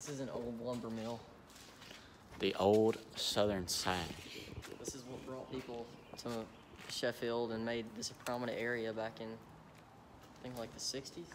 This is an old lumber mill. The old Southern Sash. This is what brought people to Sheffield and made this a prominent area back in, I think, like the 60s.